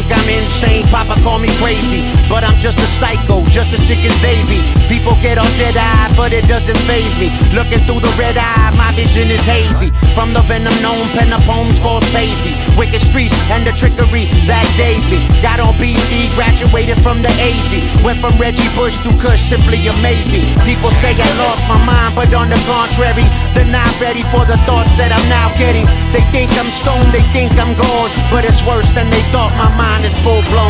insane. Papa call me crazy, but I'm just a psycho, just as sick as they be. People get all Jedi, but it doesn't faze me. Looking through the red eye, my vision is hazy. From the venom known pen poems Scorsese. Wicked streets and the trickery that days me. Got on BC, graduated from the AZ. Went from Reggie Bush to Kush, simply amazing. People say I lost my mind, but on the contrary, they're not ready for the thoughts that I'm now getting. They think I'm stoned, they think I'm gone, but it's worse than they thought. My mind is full blown.